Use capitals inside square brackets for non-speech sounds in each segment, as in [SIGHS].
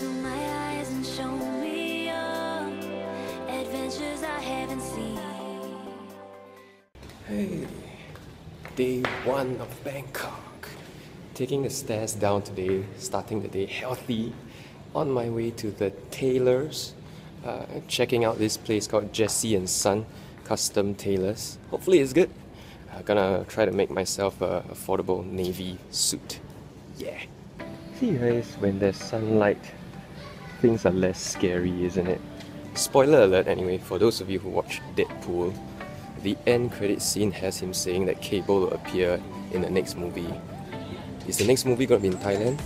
to my eyes and show me your adventures I haven't seen. Hey, day one of Bangkok. Taking the stairs down today, starting the day healthy. On my way to the tailors, uh, checking out this place called Jesse and Son Custom Tailors. Hopefully, it's good. I'm gonna try to make myself a affordable navy suit. Yeah. See, guys, when there's sunlight, things are less scary, isn't it? Spoiler alert anyway, for those of you who watch Deadpool, the end credit scene has him saying that Cable will appear in the next movie. Is the next movie gonna be in Thailand?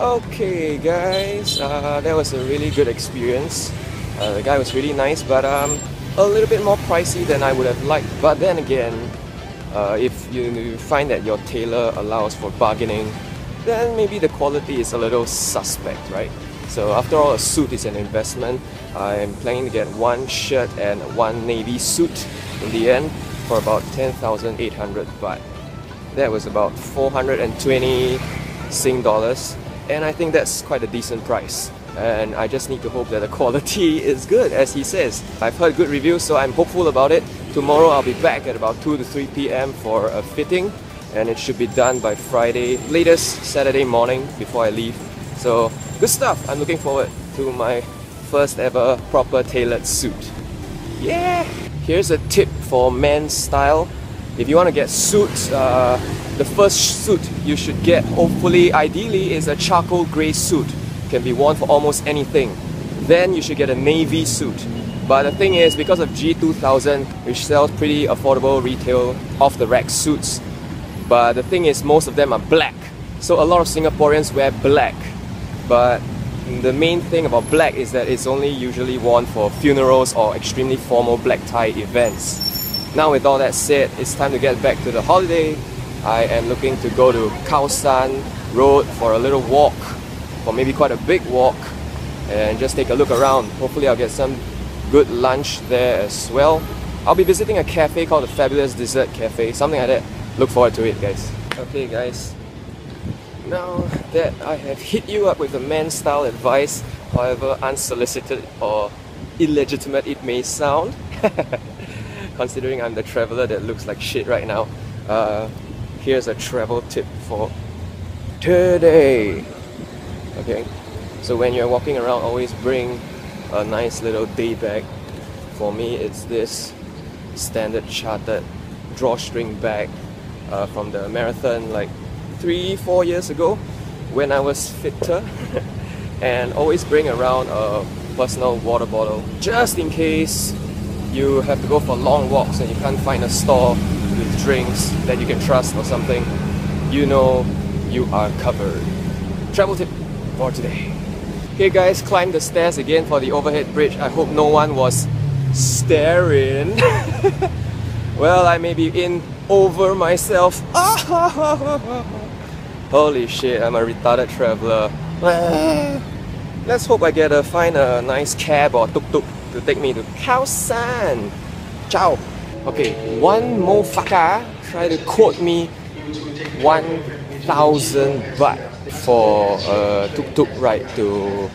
okay guys, uh, that was a really good experience. Uh, the guy was really nice but um, a little bit more pricey than I would have liked. But then again, uh, if you find that your tailor allows for bargaining, then maybe the quality is a little suspect, right? So after all, a suit is an investment. I'm planning to get one shirt and one navy suit in the end for about 10,800 baht. That was about 420 Sing dollars, and I think that's quite a decent price. And I just need to hope that the [LAUGHS] quality is good, as he says. I've heard good reviews, so I'm hopeful about it. Tomorrow I'll be back at about 2 to 3 p.m. for a fitting, and it should be done by Friday, latest Saturday morning before I leave. So, good stuff. I'm looking forward to my first ever proper tailored suit. Yeah! Here's a tip for men's style. If you want to get suits, uh, the first suit you should get, hopefully, ideally, is a charcoal grey suit. Can be worn for almost anything. Then you should get a navy suit. But the thing is, because of G2000, which sells pretty affordable retail off the rack suits, but the thing is, most of them are black. So a lot of Singaporeans wear black. But the main thing about black is that it's only usually worn for funerals or extremely formal black tie events. Now with all that said, it's time to get back to the holiday. I am looking to go to Khao San Road for a little walk, or maybe quite a big walk, and just take a look around. Hopefully I'll get some good lunch there as well. I'll be visiting a cafe called the Fabulous Dessert Cafe, something like that. Look forward to it guys. Okay guys, now that I have hit you up with the man style advice, however unsolicited or illegitimate it may sound, [LAUGHS] considering I'm the traveler that looks like shit right now, uh, here's a travel tip for today. Okay, so when you're walking around, always bring a nice little day bag. For me, it's this standard chartered drawstring bag uh, from the marathon like three, four years ago when I was fitter. [LAUGHS] and always bring around a personal water bottle just in case you have to go for long walks and you can't find a store with drinks that you can trust or something. You know you are covered. Travel tip for today. Okay guys, climb the stairs again for the overhead bridge. I hope no one was staring. [LAUGHS] well, I may be in over myself. [LAUGHS] Holy shit, I'm a retarded traveler. [SIGHS] Let's hope I get a find a nice cab or tuk tuk to take me to Khao San. Ciao. Okay, one motherfucker try to quote me 1000 baht for a tuk tuk ride to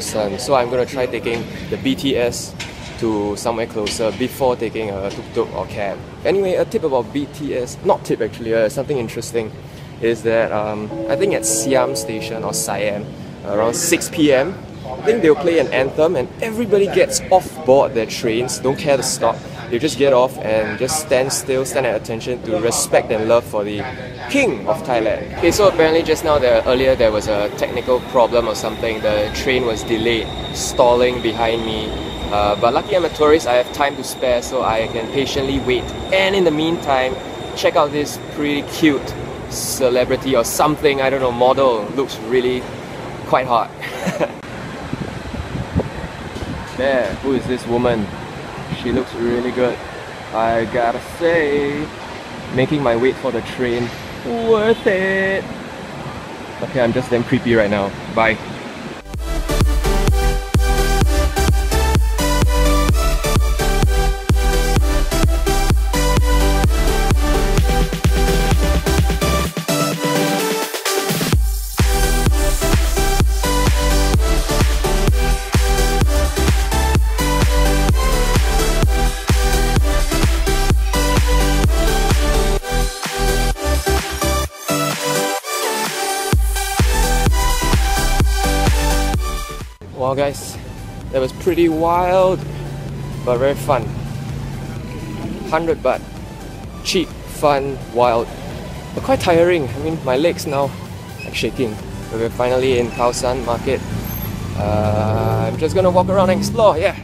San. So I'm gonna try taking the BTS to somewhere closer before taking a tuk tuk or cab. Anyway, a tip about BTS, not tip actually, uh, something interesting is that um, I think at Siam Station or Siam around 6 p.m. I think they'll play an anthem and everybody gets off board their trains, don't care to stop. They just get off and just stand still, stand at attention to respect and love for the King of Thailand. Okay, so apparently just now there earlier there was a technical problem or something. The train was delayed, stalling behind me. Uh, but lucky I'm a tourist, I have time to spare so I can patiently wait. And in the meantime, check out this pretty cute celebrity or something, I don't know, model. Looks really quite hot. [LAUGHS] there, who is this woman? She looks really good. I gotta say, making my wait for the train worth it. Okay, I'm just damn creepy right now. Bye. Wow, guys, that was pretty wild, but very fun. 100 baht. Cheap, fun, wild, but quite tiring. I mean, my legs now like shaking. But we're finally in Khao San Market. Uh, I'm just gonna walk around and explore, yeah.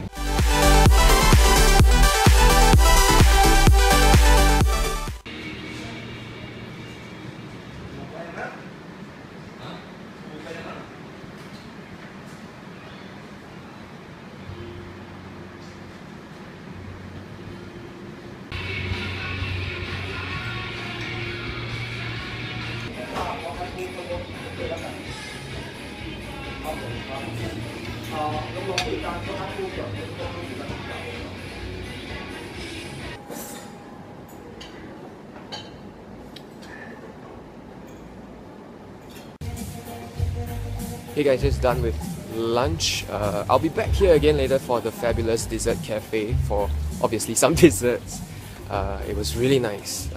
Hey guys, just done with lunch. Uh, I'll be back here again later for the fabulous dessert cafe for obviously some [LAUGHS] desserts. Uh, it was really nice.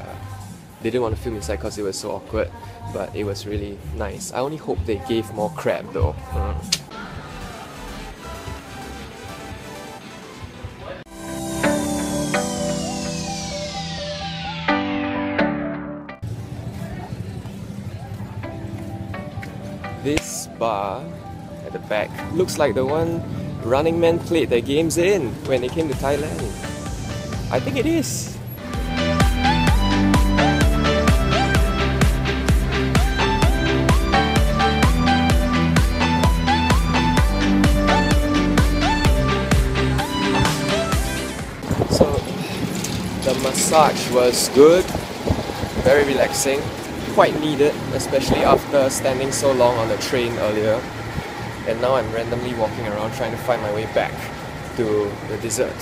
They didn't want to film inside because it was so awkward, but it was really nice. I only hope they gave more crab though. Mm. This bar at the back looks like the one Running Man played their games in when they came to Thailand. I think it is. Massage was good, very relaxing quite needed, especially after standing so long on the train earlier. And now I'm randomly walking around trying to find my way back to the dessert.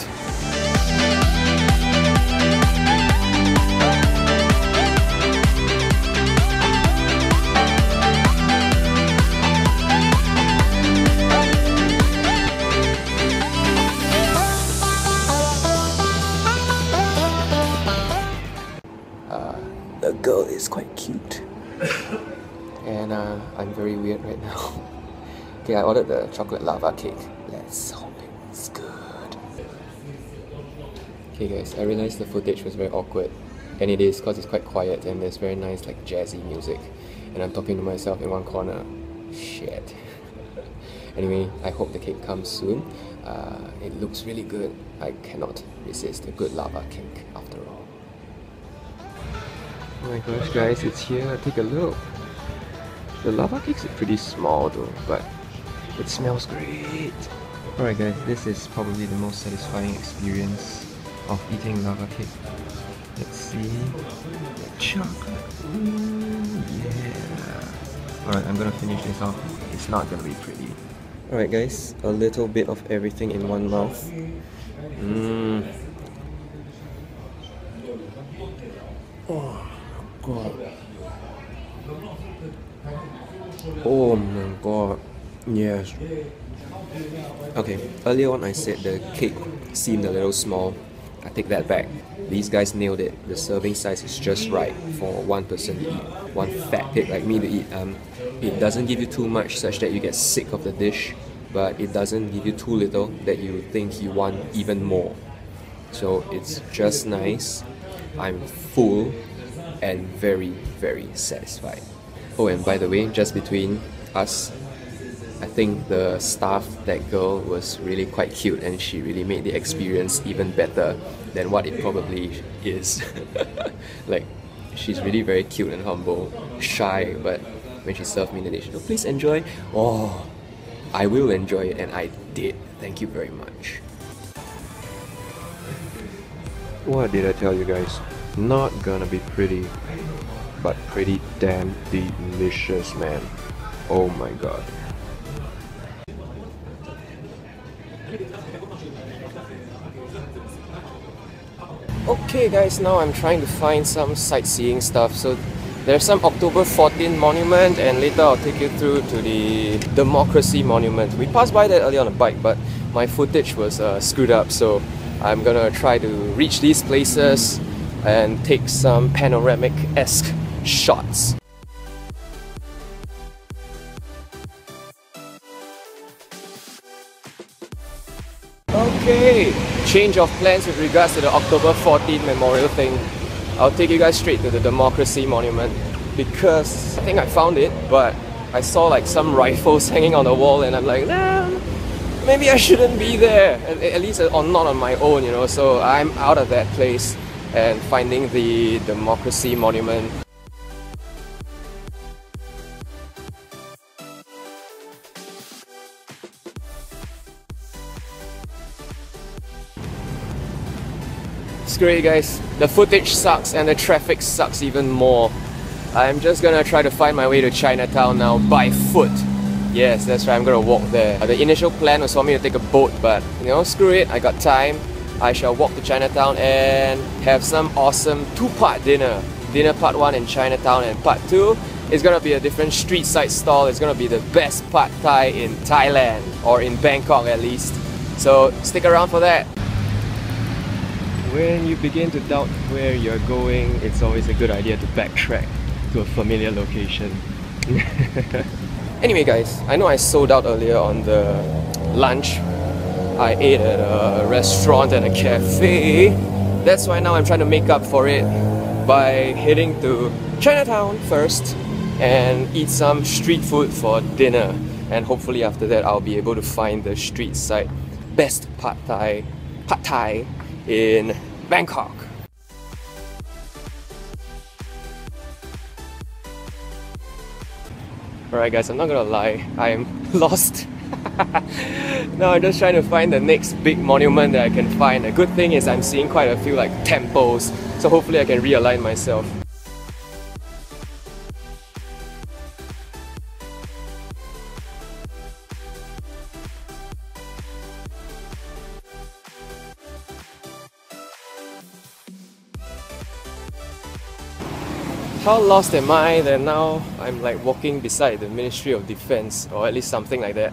Okay, I ordered the chocolate lava cake. Let's hope it's good. Okay guys, I realized the footage was very awkward. And it is because it's quite quiet and there's very nice like jazzy music. And I'm talking to myself in one corner. Shit. [LAUGHS] anyway, I hope the cake comes soon. Uh, it looks really good. I cannot resist a good lava cake after all. Oh my gosh guys, it's here, take a look. The lava cakes are pretty small though, but it smells great. Alright guys, this is probably the most satisfying experience of eating lava cake. Let's see. Chocolate. Yeah. Alright, I'm gonna finish this off. It's not gonna be pretty. Alright guys, a little bit of everything in one mouth. Mmm. Oh god. Oh my god. Yes. Okay, earlier on I said the cake seemed a little small. I take that back. These guys nailed it. The serving size is just right for one person to eat. One fat pig like me to eat. Um, it doesn't give you too much such that you get sick of the dish, but it doesn't give you too little that you think you want even more. So it's just nice. I'm full and very, very satisfied. Oh, and by the way, just between us, I think the staff, that girl, was really quite cute and she really made the experience even better than what it probably is. [LAUGHS] like, she's really very cute and humble, shy, but when she served me the dish, oh, please enjoy. Oh, I will enjoy it, and I did. Thank you very much. What did I tell you guys? Not gonna be pretty, but pretty damn delicious, man. Oh my god. Okay guys, now I'm trying to find some sightseeing stuff. So there's some October 14 monument and later I'll take you through to the Democracy Monument. We passed by that earlier on a bike but my footage was uh, screwed up so I'm gonna try to reach these places and take some panoramic-esque shots. Okay, change of plans with regards to the October 14 memorial thing. I'll take you guys straight to the Democracy Monument because I think I found it, but I saw like some [LAUGHS] rifles hanging on the wall and I'm like, nah, maybe I shouldn't be there, at, at least on, not on my own, you know. So I'm out of that place and finding the Democracy Monument. It guys, the footage sucks and the traffic sucks even more. I'm just gonna try to find my way to Chinatown now by foot. Yes, that's right, I'm gonna walk there. The initial plan was for me to take a boat, but you know, screw it, I got time. I shall walk to Chinatown and have some awesome two-part dinner. Dinner part 1 in Chinatown and part 2 is gonna be a different street side stall. It's gonna be the best pad thai in Thailand, or in Bangkok at least. So stick around for that. When you begin to doubt where you're going, it's always a good idea to backtrack to a familiar location. [LAUGHS] anyway guys, I know I sold out earlier on the lunch. I ate at a restaurant and a cafe. That's why now I'm trying to make up for it by heading to Chinatown first and eat some street food for dinner. And hopefully after that I'll be able to find the street side best pad thai, pad thai in Bangkok. Alright guys, I'm not gonna lie, I'm [LAUGHS] lost. [LAUGHS] now I'm just trying to find the next big monument that I can find. The good thing is I'm seeing quite a few like temples, so hopefully I can realign myself. How lost am I that now I'm like walking beside the Ministry of Defense or at least something like that.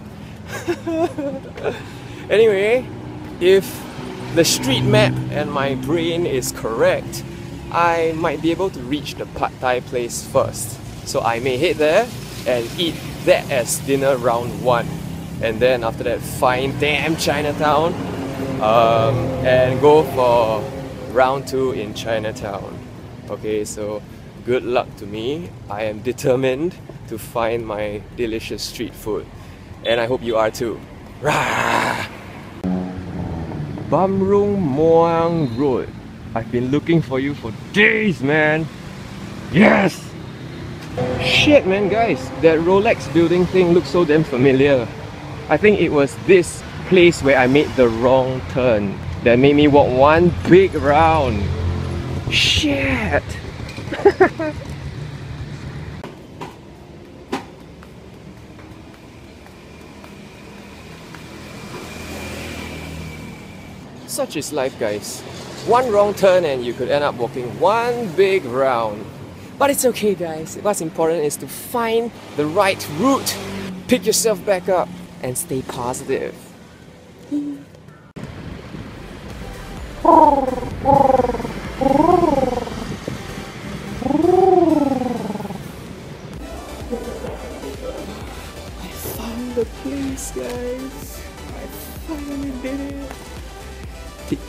[LAUGHS] anyway, if the street map and my brain is correct, I might be able to reach the Pad Thai place first. So I may head there and eat that as dinner round one. And then after that, find damn Chinatown um, and go for round two in Chinatown. Okay, so good luck to me. I am determined to find my delicious street food. And I hope you are too. Rah! Bamrung Muang Road. I've been looking for you for days, man. Yes! Shit, man, guys. That Rolex building thing looks so damn familiar. I think it was this place where I made the wrong turn that made me walk one big round. Shit! [LAUGHS] Such is life, guys. One wrong turn and you could end up walking one big round. But it's okay, guys. What's important is to find the right route, pick yourself back up, and stay positive. [LAUGHS]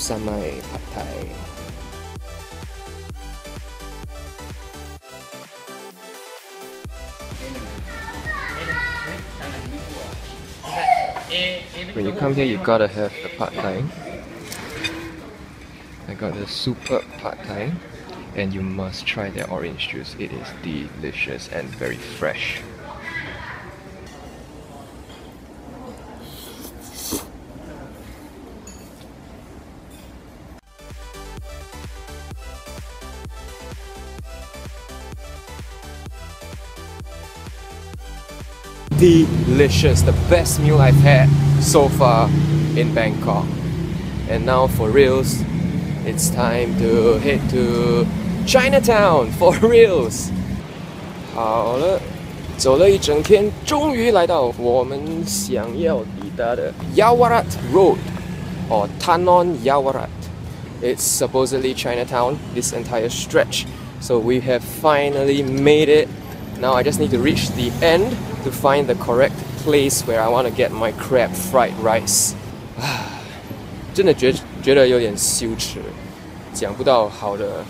Samai Pad Thai. When you come here, you gotta have the Pad Thai. I got the super Pad Thai, and you must try their orange juice. It is delicious and very fresh. delicious, the best meal I've had so far in Bangkok. And now for reals, it's time to head to Chinatown for [LAUGHS] reals. 好了，走了一整天，终于来到我们想要抵达的 Yawarat Road or Tanon Yawarat. It's supposedly Chinatown, this entire stretch. So we have finally made it. Now I just need to reach the end to find the correct place where I want to get my crab fried rice. [SIGHS] 真的觉觉得有点羞耻，讲不到好的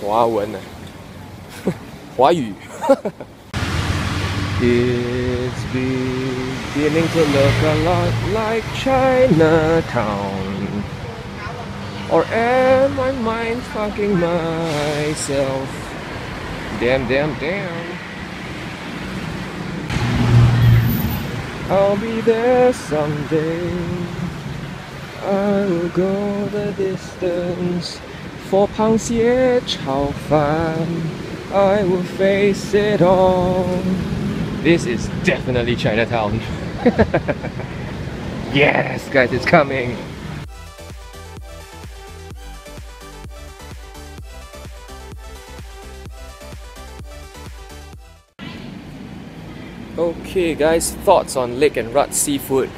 华文呢、华语。It's [LAUGHS] [LAUGHS] beginning to look a lot like Chinatown. Or am I mind fucking myself? Damn, damn, damn. I'll be there someday. I will go the distance for 螃蟹炒饭. I will face it all. This is definitely Chinatown. [LAUGHS] yes, guys, it's coming. Okay, guys, thoughts on Lek and Rut seafood.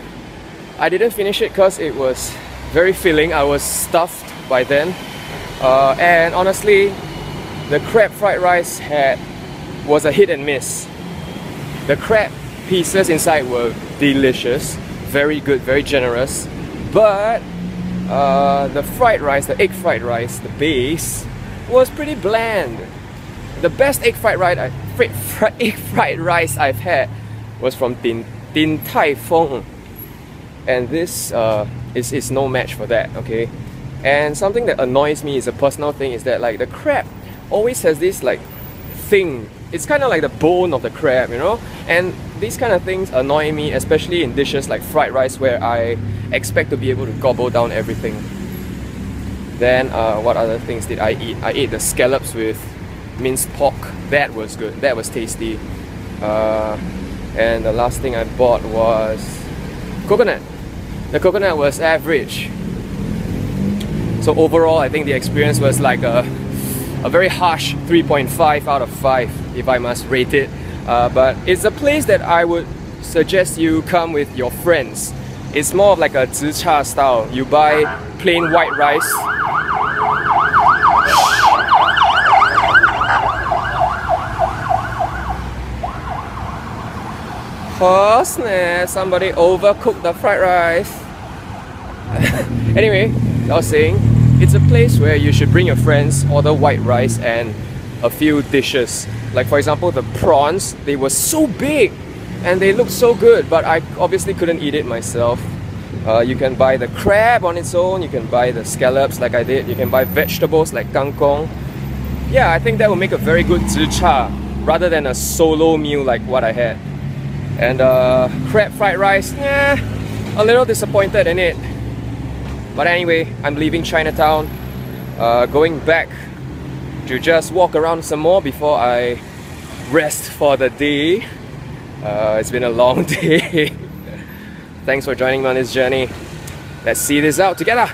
I didn't finish it because it was very filling. I was stuffed by then. Uh, and honestly, the crab fried rice had was a hit and miss. The crab pieces inside were delicious, very good, very generous. But uh, the fried rice, the egg fried rice, the base was pretty bland. The best egg fried rice, [LAUGHS] egg fried rice I've had was from Din Din Tai Fung, and this uh, is is no match for that. Okay, and something that annoys me is a personal thing is that like the crab always has this like thing. It's kind of like the bone of the crab, you know, and these kind of things annoy me, especially in dishes like fried rice where I expect to be able to gobble down everything. Then uh, what other things did I eat? I ate the scallops with minced pork. That was good. That was tasty. Uh, and the last thing I bought was coconut. The coconut was average. So overall, I think the experience was like a, a very harsh 3.5 out of 5 if I must rate it. Uh, but it's a place that I would suggest you come with your friends. It's more of like a zi cha style. You buy plain white rice Horse somebody overcooked the fried rice. [LAUGHS] anyway, I was saying, it's a place where you should bring your friends, order white rice and a few dishes. Like for example, the prawns, they were so big and they looked so good, but I obviously couldn't eat it myself. Uh, you can buy the crab on its own, you can buy the scallops like I did, you can buy vegetables like kangkong. Yeah, I think that will make a very good zi cha rather than a solo meal like what I had. And uh, crab fried rice, a little disappointed in it. But anyway, I'm leaving Chinatown, uh, going back to just walk around some more before I rest for the day. Uh, it's been a long [LAUGHS] day. Thanks for joining me on this journey. Let's see this out together.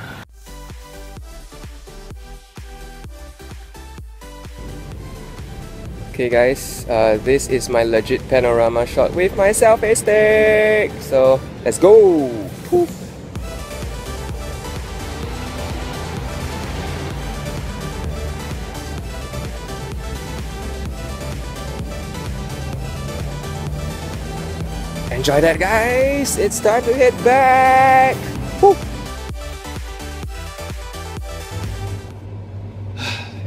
Okay guys, uh, this is my legit panorama shot with my selfie stick. So let's go. Poof. Enjoy that guys. It's time to head back.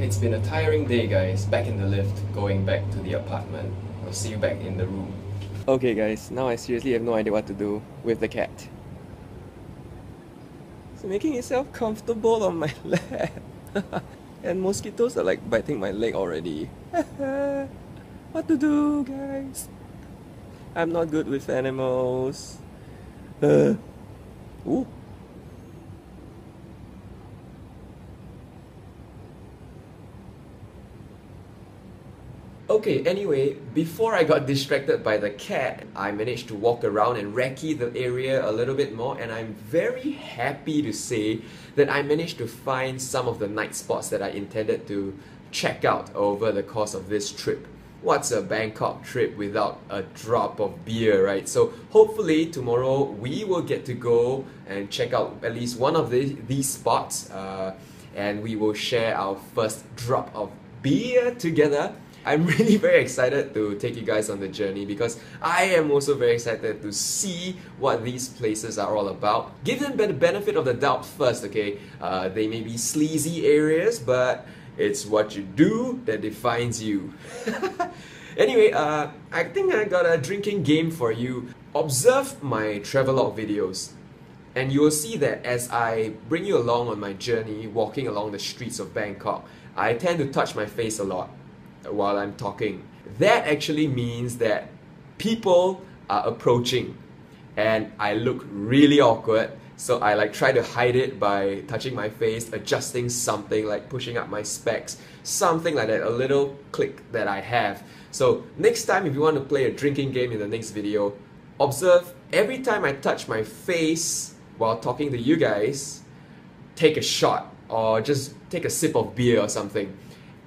It's been a tiring day, guys. Back in the lift, going back to the apartment. I'll see you back in the room. Okay, guys, now I seriously have no idea what to do with the cat. It's making itself comfortable on my [LAUGHS] lap. and mosquitoes are like biting my leg already. [LAUGHS] what to do, guys? I'm not good with animals. Uh. Ooh. Okay, anyway, before I got distracted by the cat, I managed to walk around and recce the area a little bit more and I'm very happy to say that I managed to find some of the night spots that I intended to check out over the course of this trip. What's a Bangkok trip without a drop of beer, right? So hopefully tomorrow we will get to go and check out at least one of the, these spots uh, and we will share our first drop of beer together I'm [LAUGHS] really very excited to take you guys on the journey because I am also very excited to see what these places are all about. Give them the benefit of the doubt first, okay? Uh, they may be sleazy areas, but it's what you do that defines you. [LAUGHS] anyway, uh, I think I got a drinking game for you. Observe my travelogue videos. And you will see that as I bring you along on my journey walking along the streets of Bangkok, I tend to touch my face a lot while I'm talking. That actually means that people are approaching and I look really awkward. So I like try to hide it by touching my face, adjusting something like pushing up my specs, something like that, a little click that I have. So next time if you want to play a drinking game in the next video, observe every time I touch my face while talking to you guys, take a shot or just take a sip of beer or something.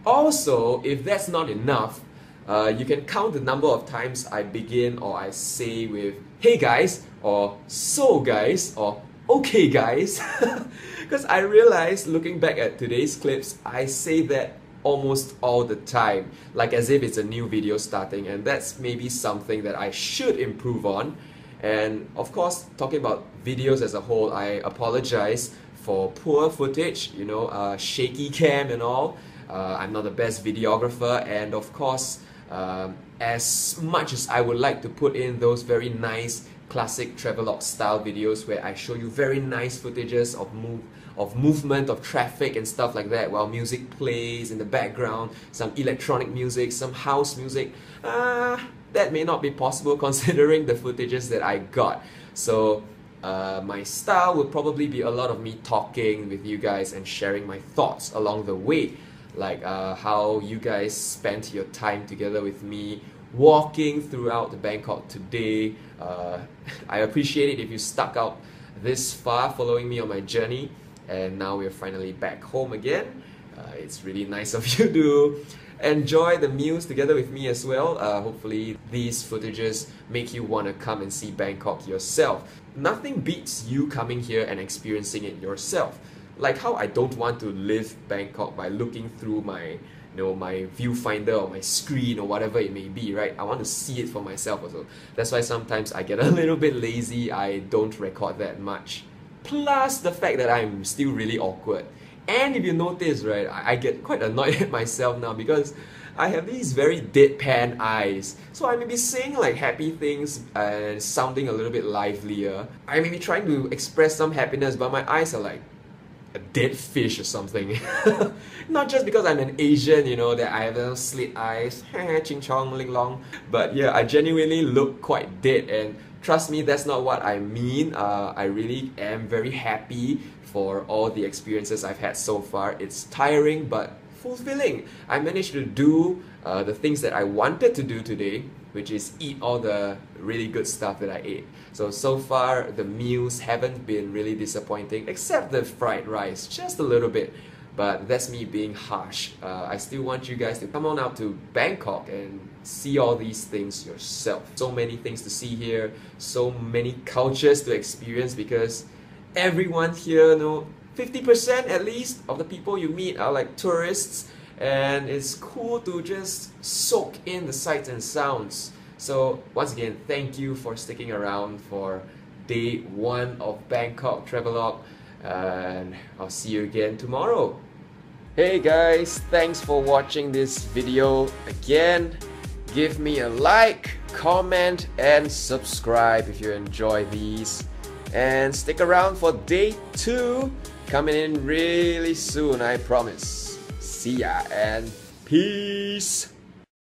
Also, if that's not enough, uh, you can count the number of times I begin or I say with hey guys or so guys or okay guys. [LAUGHS] Because I realized looking back at today's clips I say that almost all the time. Like as if it's a new video starting and that's maybe something that I should improve on. And of course talking about videos as a whole I apologize for poor footage you know uh, shaky cam and all uh, I'm not the best videographer and of course um, as much as I would like to put in those very nice classic travelogue style videos where I show you very nice footages of move of movement of traffic and stuff like that while music plays in the background some electronic music some house music uh, that may not be possible [LAUGHS] considering the footages that I got. So uh, my style would probably be a lot of me talking with you guys and sharing my thoughts along the way like uh, how you guys spent your time together with me walking throughout Bangkok today. Uh, [LAUGHS] I appreciate it if you stuck out this far following me on my journey and now we're finally back home again. Uh, it's really nice of [LAUGHS] you to enjoy the meals together with me as well. Uh, hopefully these footages make you want to come and see Bangkok yourself. Nothing beats you coming here and experiencing it yourself like how I don't want to live Bangkok by looking through my you know my viewfinder or my screen or whatever it may be right? I want to see it for myself also. That's why sometimes I get a [LAUGHS] little bit lazy. I don't record that much. Plus the fact that I'm still really awkward. And if you notice right I, get quite annoyed [LAUGHS] at myself now because I have these very deadpan eyes. So I may be saying like happy things and sounding a little bit livelier. I may be trying to express some happiness, but my eyes are like a dead fish or something. [LAUGHS] Not just because I'm an Asian, you know, that I have those slit eyes, [LAUGHS] ching chong, ling long. But yeah, I genuinely look quite dead and trust me, that's not what I mean. Uh, I really am very happy for all the experiences I've had so far. It's tiring but fulfilling. I managed to do uh, the things that I wanted to do today which is eat all the really good stuff that I ate. So, so far the meals haven't been really disappointing except the fried rice, just a little bit. But that's me being harsh. Uh, I still want you guys to come on out to Bangkok and see all these things yourself. So many things to see here, so many cultures to experience because everyone here, you know, 50% at least of the people you meet are like tourists and it's cool to just soak in the sights and sounds. So once again, thank you for sticking around for day one of Bangkok Travelogue and I'll see you again tomorrow. Hey guys, thanks for watching this video again. Give me a like, comment and subscribe if you enjoy these. And stick around for day two coming in really soon, I promise. See ya and peace.